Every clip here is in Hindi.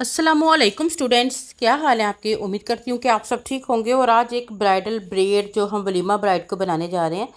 असलम स्टूडेंट्स, क्या हाल है आपके? उम्मीद करती हूँ कि आप सब ठीक होंगे और आज एक ब्राइडल ब्रेड जो हम वलीमा ब्राइड को बनाने जा रहे हैं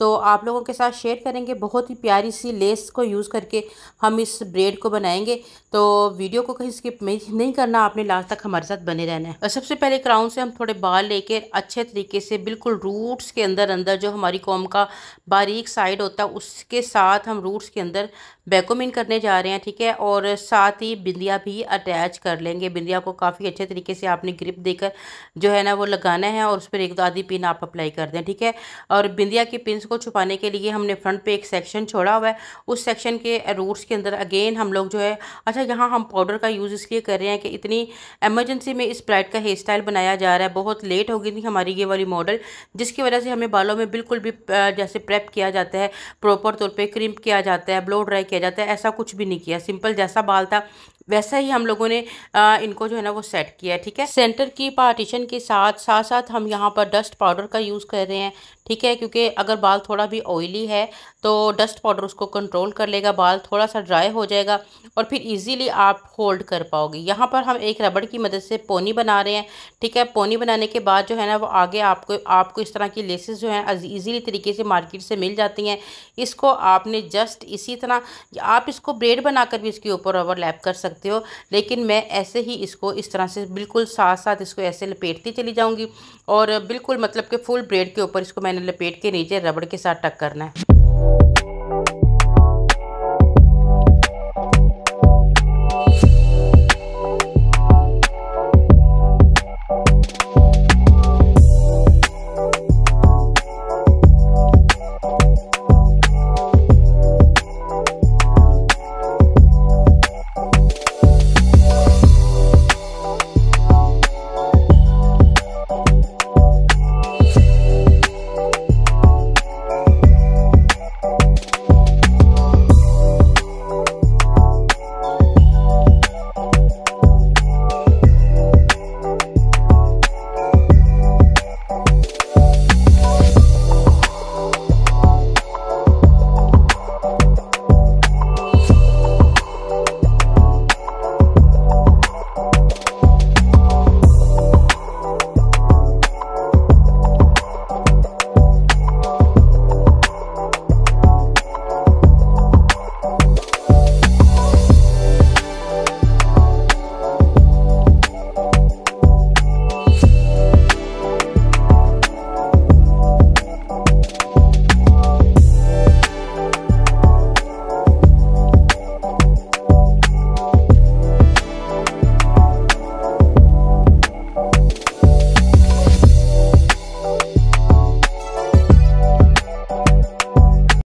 तो आप लोगों के साथ शेयर करेंगे। बहुत ही प्यारी सी लेस को यूज़ करके हम इस ब्रेड को बनाएँगे। तो वीडियो को कहीं स्किप नहीं करना। आपने लास्ट तक हमारे साथ बने रहना है। और सबसे पहले क्राउन से हम थोड़े बाल लेके अच्छे तरीके से, बिल्कुल रूट्स के अंदर अंदर जो हमारी कॉम का बारीक साइड होता है, उसके साथ हम रूट्स के अंदर बैकोमिन करने जा रहे हैं, ठीक है? और साथ ही बिंदिया भी अटैच कर लेंगे। बिंदिया को काफ़ी अच्छे तरीके से आपने ग्रिप देकर जो है ना, वो लगाना है और उस पर एक दो आधी पिन आप अप्लाई कर दें, ठीक है? और बिंदिया की पिन को छुपाने के लिए हमने फ्रंट पे एक सेक्शन छोड़ा हुआ है। उस सेक्शन के रूट्स के अंदर अगेन हम लोग जो है अच्छा यहाँ हम पाउडर का यूज़ इसलिए कर रहे हैं कि इतनी एमरजेंसी में इस ब्राइड का हेयर स्टाइल बनाया जा रहा है। बहुत लेट हो गई थी हमारी ये वाली मॉडल जिसकी वजह से हमें बालों में बिल्कुल भी जैसे प्रेप किया जाता है प्रॉपर तौर पर क्रिम्प किया जाता है ब्लो ड्राई किया जाता है, ऐसा कुछ भी नहीं किया। सिंपल जैसा बाल था वैसा ही हम लोगों ने आ, इनको जो है ना वो सेट किया है ठीक है? सेंटर की पार्टीशन के साथ साथ साथ हम यहाँ पर डस्ट पाउडर का यूज़ कर रहे हैं ठीक है? क्योंकि अगर बाल थोड़ा भी ऑयली है तो डस्ट पाउडर उसको कंट्रोल कर लेगा बाल थोड़ा सा ड्राई हो जाएगा और फिर इजीली आप होल्ड कर पाओगे। यहाँ पर हम एक रबड़ की मदद से पोनी बना रहे हैं ठीक है? पोनी बनाने के बाद जो है ना वो आगे आपको आपको इस तरह की लेसेस जो हैं ईजीली तरीके से मार्केट से मिल जाती हैं। इसको आपने जस्ट इसी तरह आप इसको ब्रेड बनाकर भी इसके ऊपर ओवरलैप कर सकते हो। लेकिन मैं ऐसे ही इसको इस तरह से बिल्कुल साथ साथ इसको ऐसे लपेटती चली जाऊँगी और बिल्कुल मतलब कि फुल ब्रेड के ऊपर इसको मैंने लपेट के नीचे रबड़ के साथ टक करना है।